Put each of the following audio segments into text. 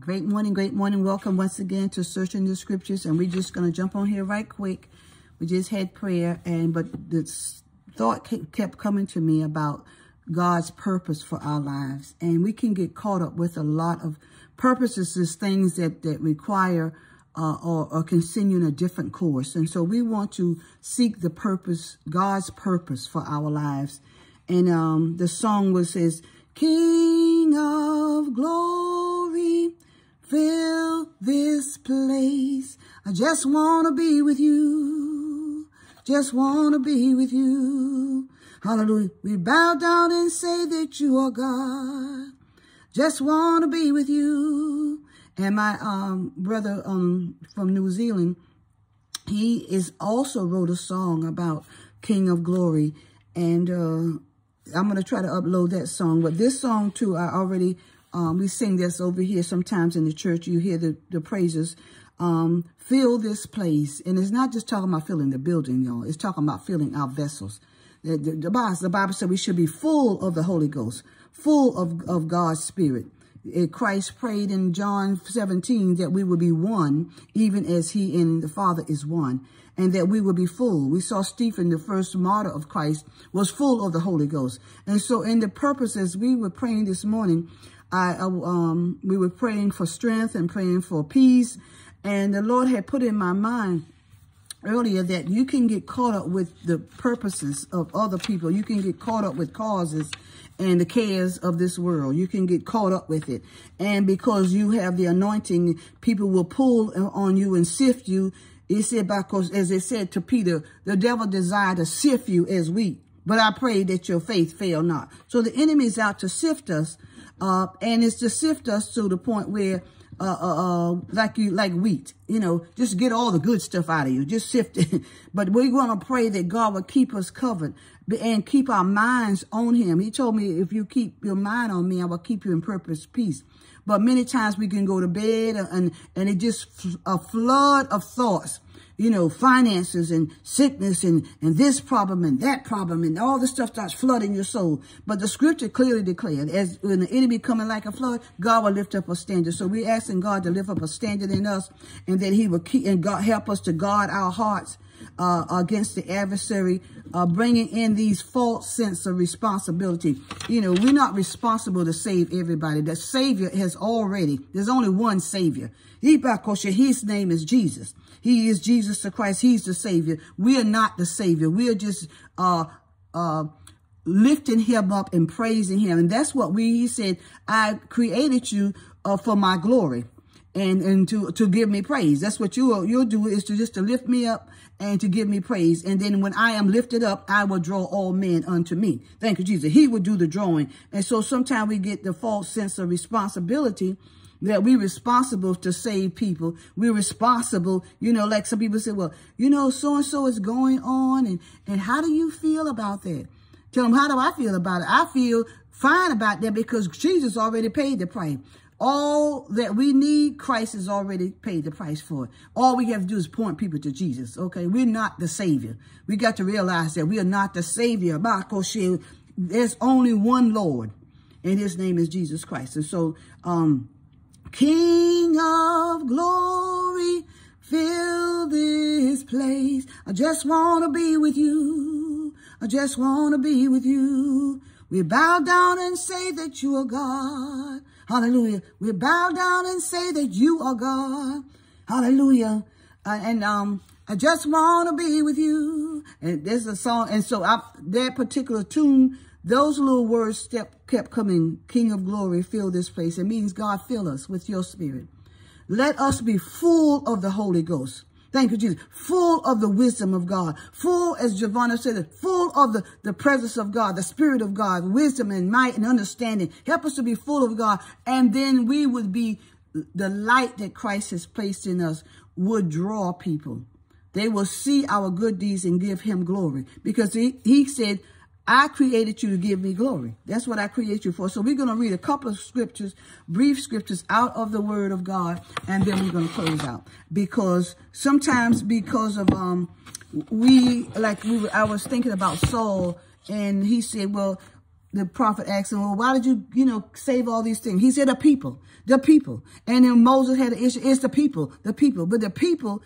Great morning, great morning. Welcome once again to Searching the Scriptures. And we're just going to jump on here right quick. We just had prayer, and but this thought kept coming to me about God's purpose for our lives. And we can get caught up with a lot of purposes as things that, that require uh, or, or continue in a different course. And so we want to seek the purpose, God's purpose for our lives. And um, the song was says, King of glory, fill this place. I just want to be with you. Just want to be with you. Hallelujah. We bow down and say that you are God. Just want to be with you. And my um, brother um, from New Zealand, he is also wrote a song about King of Glory. And uh, I'm going to try to upload that song. But this song, too, I already um, we sing this over here sometimes in the church. You hear the, the praises. Um, fill this place. And it's not just talking about filling the building, y'all. It's talking about filling our vessels. The, the, the, Bible, the Bible said we should be full of the Holy Ghost, full of, of God's Spirit. Christ prayed in John 17 that we would be one, even as he and the Father is one, and that we would be full. We saw Stephen, the first martyr of Christ, was full of the Holy Ghost. And so in the purposes we were praying this morning, I, um, we were praying for strength and praying for peace. And the Lord had put in my mind earlier that you can get caught up with the purposes of other people. You can get caught up with causes and the cares of this world. You can get caught up with it. And because you have the anointing, people will pull on you and sift you. It said, because as it said to Peter, the devil desired to sift you as wheat. But I pray that your faith fail not. So the enemy is out to sift us uh, and it's to sift us to the point where, uh, uh, uh, like you, like wheat, you know, just get all the good stuff out of you. Just sift it. but we're going to pray that God will keep us covered and keep our minds on him. He told me, if you keep your mind on me, I will keep you in purpose peace. But many times we can go to bed and, and it just a flood of thoughts you know, finances and sickness and, and this problem and that problem and all this stuff starts flooding your soul. But the scripture clearly declared, as when the enemy coming like a flood, God will lift up a standard. So we're asking God to lift up a standard in us and that he will keep and God help us to guard our hearts uh, against the adversary, uh, bringing in these false sense of responsibility. You know, we're not responsible to save everybody. The Savior has already, there's only one Savior. His name is Jesus. He is Jesus the Christ. He's the Savior. We are not the Savior. We are just uh, uh, lifting him up and praising him. And that's what we, he said, I created you uh, for my glory and and to to give me praise. That's what you you'll do is to just to lift me up and to give me praise. And then when I am lifted up, I will draw all men unto me. Thank you, Jesus. He will do the drawing. And so sometimes we get the false sense of responsibility that we're responsible to save people. We're responsible, you know, like some people say, well, you know, so-and-so is going on. And, and how do you feel about that? Tell them, how do I feel about it? I feel fine about that because Jesus already paid the price. All that we need, Christ has already paid the price for it. All we have to do is point people to Jesus, okay? We're not the Savior. We got to realize that we are not the Savior. There's only one Lord, and his name is Jesus Christ. And so, um, King of glory, fill this place. I just want to be with you. I just want to be with you. We bow down and say that you are God. Hallelujah. We bow down and say that you are God. Hallelujah. Uh, and um, I just want to be with you. And there's a song. And so I, that particular tune those little words step, kept coming, King of glory, fill this place. It means, God, fill us with your spirit. Let us be full of the Holy Ghost. Thank you, Jesus. Full of the wisdom of God. Full, as Giovanna said, full of the, the presence of God, the spirit of God, wisdom and might and understanding. Help us to be full of God. And then we would be, the light that Christ has placed in us would draw people. They will see our good deeds and give him glory. Because he, he said, I created you to give me glory. That's what I created you for. So we're going to read a couple of scriptures, brief scriptures out of the word of God, and then we're going to close out. Because sometimes because of, um, we, like we were, I was thinking about Saul, and he said, well, the prophet asked him, well, why did you, you know, save all these things? He said, the people, the people. And then Moses had an issue. It's the people, the people. But the people,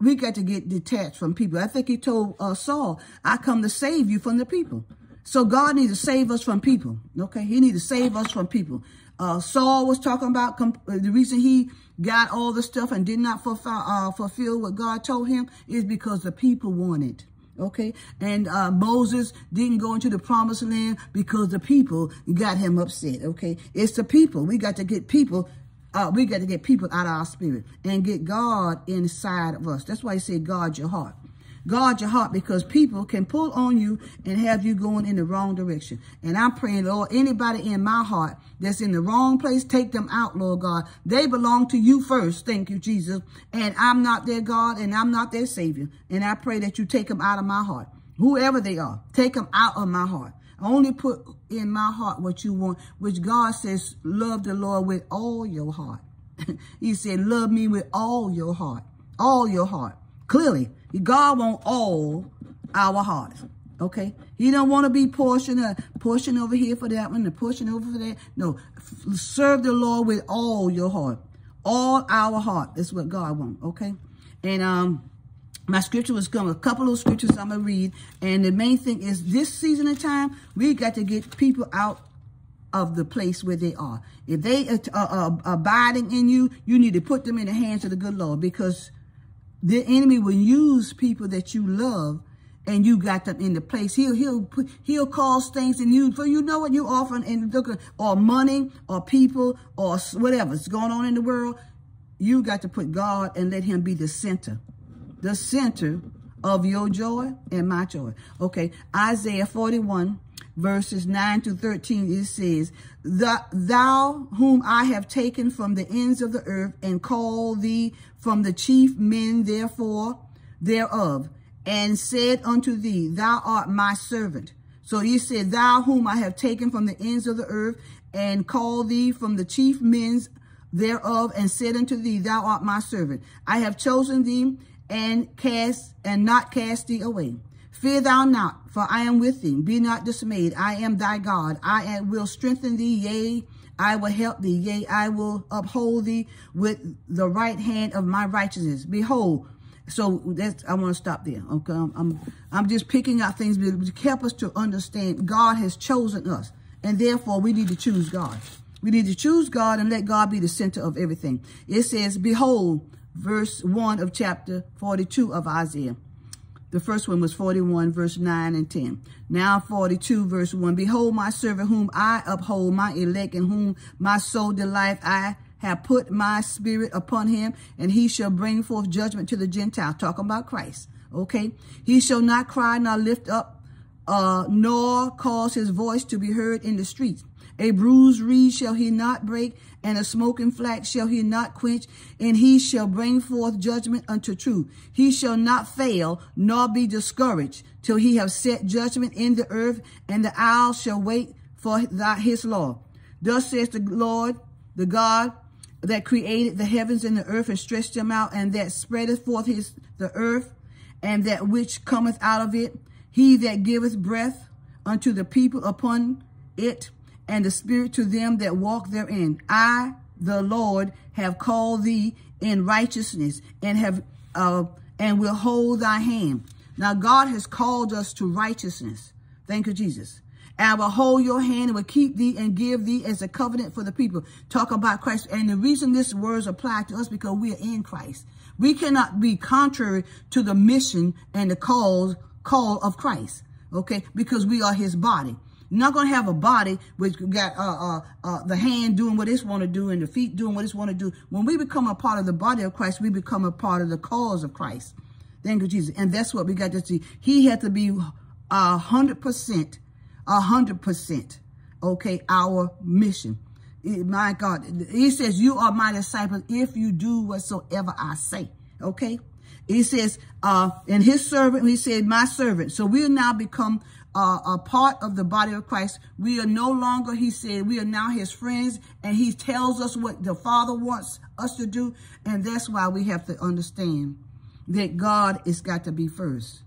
we got to get detached from people. I think he told uh, Saul, I come to save you from the people. So God needs to save us from people. Okay. He needs to save us from people. Uh, Saul was talking about the reason he got all the stuff and did not fulfill, uh, fulfill what God told him is because the people wanted. Okay. And uh, Moses didn't go into the promised land because the people got him upset. Okay. It's the people. We got to get people. Uh, we got to get people out of our spirit and get God inside of us. That's why he said, guard your heart. Guard your heart because people can pull on you and have you going in the wrong direction. And I'm praying, Lord, anybody in my heart that's in the wrong place, take them out, Lord God. They belong to you first. Thank you, Jesus. And I'm not their God and I'm not their Savior. And I pray that you take them out of my heart. Whoever they are, take them out of my heart. Only put in my heart what you want, which God says, love the Lord with all your heart. he said, love me with all your heart, all your heart. Clearly, God want all our hearts. Okay? He don't want to be portion, a portion over here for that one, a portion over for that. No. Serve the Lord with all your heart. All our heart. That's what God wants. Okay? And um, my scripture was coming. A couple of scriptures I'm going to read. And the main thing is this season of time, we got to get people out of the place where they are. If they are, abiding in you, you need to put them in the hands of the good Lord because the enemy will use people that you love and you got them in the place. He'll he'll put, he'll cause things in you for you know what you offering and looking or money or people or whatever's going on in the world. You got to put God and let him be the center, the center of your joy and my joy. Okay, Isaiah 41 verses 9 to 13, it says, Thou whom I have taken from the ends of the earth and called thee from the chief men therefore thereof, and said unto thee, Thou art my servant. So he said, Thou whom I have taken from the ends of the earth and called thee from the chief men thereof, and said unto thee, Thou art my servant. I have chosen thee and cast and not cast thee away. Fear thou not, for I am with thee. Be not dismayed. I am thy God. I will strengthen thee. Yea, I will help thee. Yea, I will uphold thee with the right hand of my righteousness. Behold, so that's I want to stop there. Okay, I'm I'm, I'm just picking out things to help us to understand God has chosen us, and therefore we need to choose God. We need to choose God and let God be the center of everything. It says, "Behold," verse one of chapter 42 of Isaiah. The first one was 41, verse 9 and 10. Now 42, verse 1. Behold my servant whom I uphold, my elect in whom my soul delight. I have put my spirit upon him, and he shall bring forth judgment to the Gentiles. Talking about Christ. Okay. He shall not cry nor lift up, uh, nor cause his voice to be heard in the streets. A bruised reed shall he not break, and a smoking flax shall he not quench, and he shall bring forth judgment unto truth. He shall not fail, nor be discouraged, till he have set judgment in the earth, and the owl shall wait for his law. Thus says the Lord, the God that created the heavens and the earth, and stretched them out, and that spreadeth forth his the earth, and that which cometh out of it, he that giveth breath unto the people upon it, and the spirit to them that walk therein. I, the Lord, have called thee in righteousness and have uh, and will hold thy hand. Now God has called us to righteousness. Thank you, Jesus. And I will hold your hand and will keep thee and give thee as a covenant for the people. Talk about Christ. And the reason this words apply to us because we are in Christ. We cannot be contrary to the mission and the call, call of Christ. Okay. Because we are his body. Not going to have a body which got uh, uh, uh, the hand doing what it's want to do and the feet doing what it's want to do. When we become a part of the body of Christ, we become a part of the cause of Christ. Thank you, Jesus. And that's what we got to see. He had to be a hundred percent, a hundred percent, okay, our mission. My God, he says, you are my disciples if you do whatsoever I say, okay? He says, uh, and his servant, he said, my servant. So we will now become uh, a part of the body of Christ. We are no longer, he said, we are now his friends. And he tells us what the Father wants us to do. And that's why we have to understand that God has got to be first.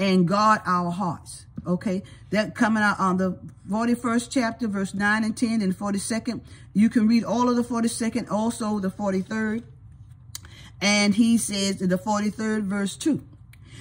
and guard our hearts. Okay, that coming out on the 41st chapter, verse 9 and 10, and 42nd. You can read all of the 42nd, also the 43rd. And he says in the 43rd verse 2,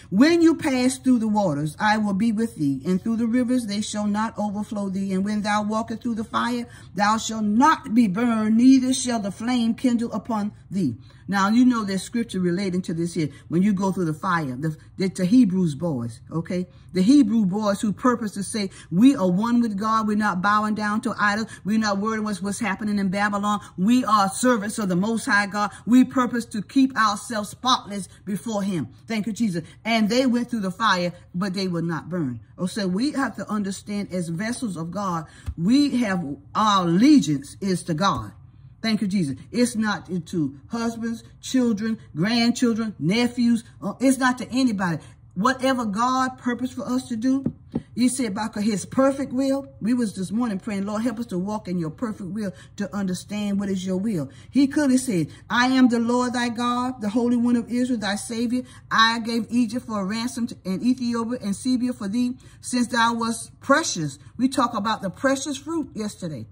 when you pass through the waters, I will be with thee, and through the rivers they shall not overflow thee. And when thou walkest through the fire, thou shalt not be burned, neither shall the flame kindle upon thee. Now, you know there's scripture relating to this here. When you go through the fire, the, the, the Hebrews boys, okay? The Hebrew boys who purpose to say, we are one with God. We're not bowing down to idols. We're not worried what's, what's happening in Babylon. We are servants of the Most High God. We purpose to keep ourselves spotless before him. Thank you, Jesus. And they went through the fire, but they would not burn. Oh, so we have to understand as vessels of God, we have our allegiance is to God. Thank you, Jesus. It's not to husbands, children, grandchildren, nephews. Uh, it's not to anybody. Whatever God purposed for us to do, you said about his perfect will. We was this morning praying, Lord, help us to walk in your perfect will to understand what is your will. He could have said, I am the Lord thy God, the Holy One of Israel, thy Savior. I gave Egypt for a ransom and Ethiopia and Sebia for thee, since thou was precious. We talk about the precious fruit yesterday.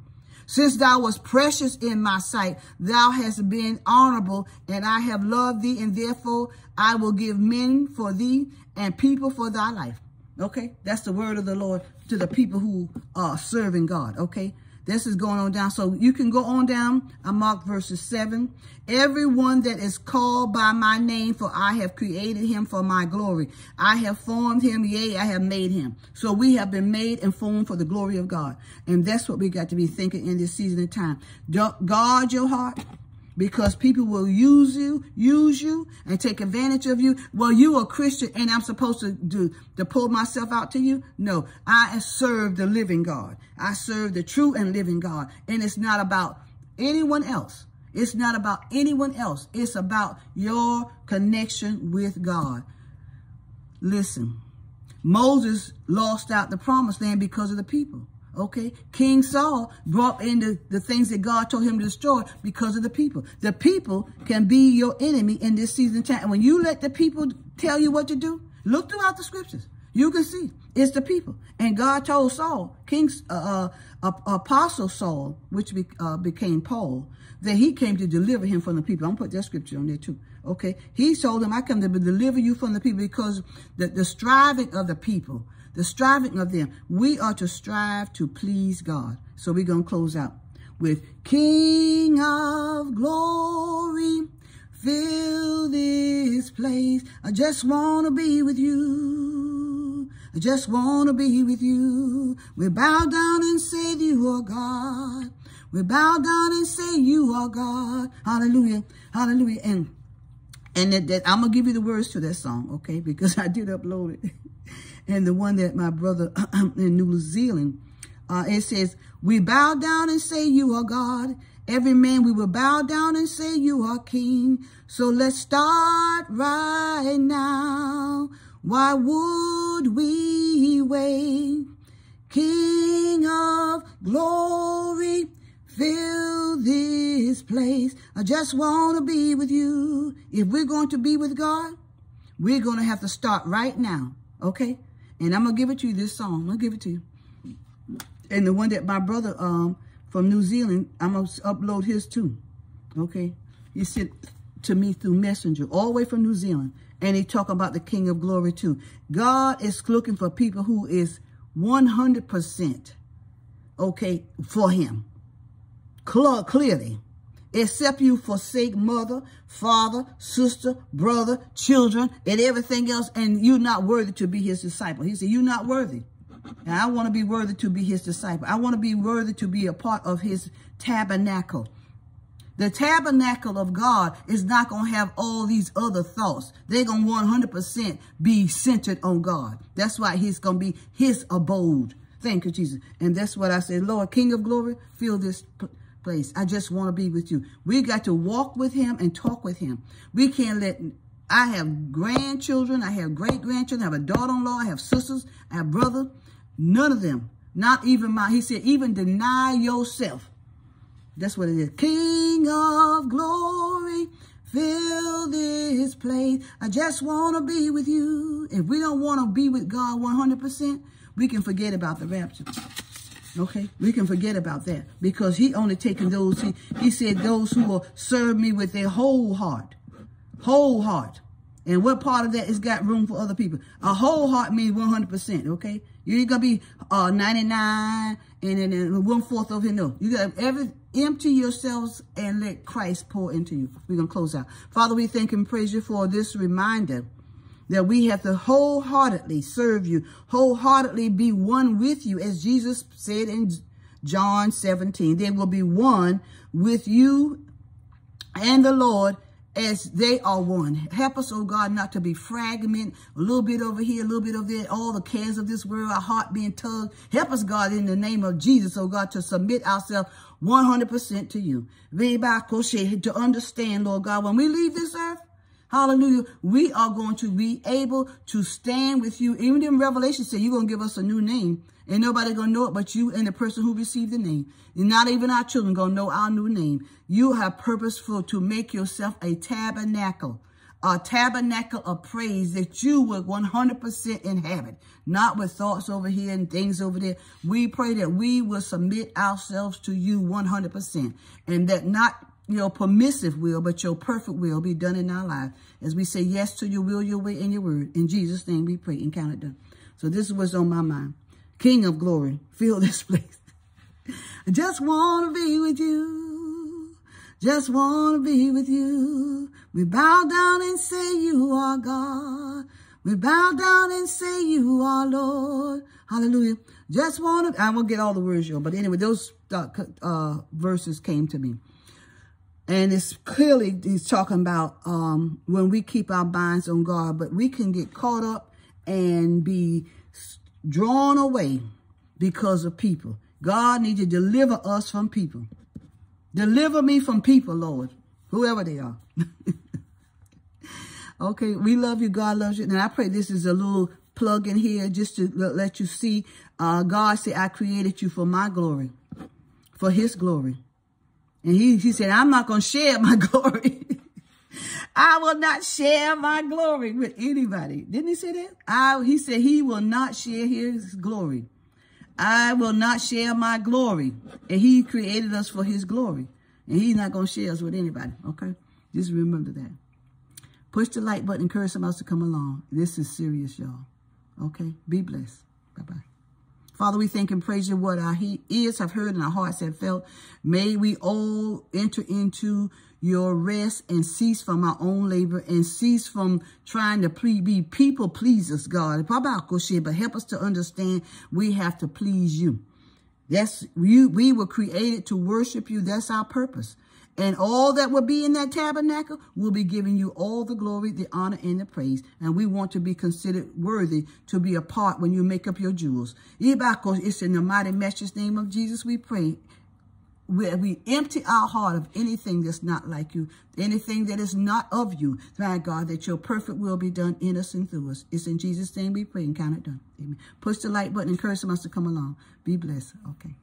Since thou was precious in my sight, thou hast been honorable, and I have loved thee, and therefore I will give men for thee and people for thy life. Okay, that's the word of the Lord to the people who are serving God. Okay, this is going on down. So you can go on down. I mark verses 7. Everyone that is called by my name, for I have created him for my glory. I have formed him, yea, I have made him. So we have been made and formed for the glory of God. And that's what we got to be thinking in this season of time. Guard your heart because people will use you, use you, and take advantage of you. Well, you a Christian, and I'm supposed to do to pull myself out to you. No, I serve the living God. I serve the true and living God, and it's not about anyone else. It's not about anyone else. It's about your connection with God. Listen, Moses lost out the promised land because of the people. Okay, King Saul brought in the, the things that God told him to destroy because of the people. The people can be your enemy in this season time. And when you let the people tell you what to do, look throughout the scriptures. You can see it's the people. And God told Saul, King, uh, uh, Apostle Saul, which be, uh, became Paul, that he came to deliver him from the people. I'm going to put that scripture on there too. Okay. He told him, I come to deliver you from the people because the, the striving of the people the striving of them. We are to strive to please God. So we're going to close out with King of glory, fill this place. I just want to be with you. I just want to be with you. We bow down and say you are God. We bow down and say you are God. Hallelujah. Hallelujah. And and that, that I'm going to give you the words to that song, okay? Because I did upload it. And the one that my brother in New Zealand, uh, it says, we bow down and say you are God. Every man we will bow down and say you are king. So let's start right now. Why would we wait? King of glory, fill this place. I just want to be with you. If we're going to be with God, we're going to have to start right now, okay? And I'm going to give it to you, this song. I'm going to give it to you. And the one that my brother um from New Zealand, I'm going to upload his too. Okay? He sent to me through Messenger, all the way from New Zealand. And he talk about the King of Glory too. God is looking for people who is 100% okay for him. Clearly except you forsake mother, father, sister, brother, children, and everything else, and you're not worthy to be his disciple. He said, you're not worthy. And I want to be worthy to be his disciple. I want to be worthy to be a part of his tabernacle. The tabernacle of God is not going to have all these other thoughts. They're going to 100% be centered on God. That's why he's going to be his abode. Thank you, Jesus. And that's what I said, Lord, King of glory, fill this place. I just want to be with you. We got to walk with him and talk with him. We can't let, I have grandchildren. I have great-grandchildren. I have a daughter-in-law. I have sisters. I have brother. None of them. Not even my, he said, even deny yourself. That's what it is. King of glory, fill this place. place. I just want to be with you. If we don't want to be with God 100%, we can forget about the rapture. Okay, we can forget about that because he only taken those, he, he said those who will serve me with their whole heart, whole heart. And what part of that is got room for other people? A whole heart means 100%, okay? You ain't gonna be uh, 99 and then one fourth of it. No, you got every empty yourselves and let Christ pour into you. We're gonna close out. Father, we thank and praise you for this reminder that we have to wholeheartedly serve you, wholeheartedly be one with you, as Jesus said in John 17. They will be one with you and the Lord as they are one. Help us, oh God, not to be fragment, a little bit over here, a little bit over there, all the cares of this world, our heart being tugged. Help us, God, in the name of Jesus, oh God, to submit ourselves 100% to you. To understand, Lord God, when we leave this earth, Hallelujah. We are going to be able to stand with you. Even in Revelation said you're going to give us a new name. And nobody going to know it but you and the person who received the name. And not even our children going to know our new name. You have purposeful to make yourself a tabernacle. A tabernacle of praise that you will 100% inhabit. Not with thoughts over here and things over there. We pray that we will submit ourselves to you 100%. And that not your permissive will, but your perfect will be done in our life. As we say yes to your will, your way, and your word. In Jesus' name we pray and count it done. So this is what's on my mind. King of glory, fill this place. I just want to be with you. Just want to be with you. We bow down and say you are God. We bow down and say you are Lord. Hallelujah. Just want to, I won't get all the words, y'all. But anyway, those uh, uh, verses came to me. And it's clearly, he's talking about um, when we keep our minds on God, but we can get caught up and be drawn away because of people. God needs to deliver us from people. Deliver me from people, Lord, whoever they are. okay, we love you. God loves you. And I pray this is a little plug in here just to let you see. Uh, God said, I created you for my glory, for his glory. And he, he said, I'm not going to share my glory. I will not share my glory with anybody. Didn't he say that? I, he said he will not share his glory. I will not share my glory. And he created us for his glory. And he's not going to share us with anybody. Okay? Just remember that. Push the like button. Encourage somebody else to come along. This is serious, y'all. Okay? Be blessed. Bye-bye. Father, we thank and praise you what our ears have heard and our hearts have felt. May we all enter into your rest and cease from our own labor and cease from trying to be people pleasers, God. But help us to understand we have to please you. That's you. We were created to worship you. That's our purpose. And all that will be in that tabernacle will be giving you all the glory, the honor, and the praise. And we want to be considered worthy to be a part when you make up your jewels. It's in the mighty matchless name of Jesus we pray. Where we empty our heart of anything that's not like you, anything that is not of you. Thank God that your perfect will be done in us and through us. It's in Jesus' name we pray and count it done. Amen. Push the like button, encourage us to come along. Be blessed. Okay.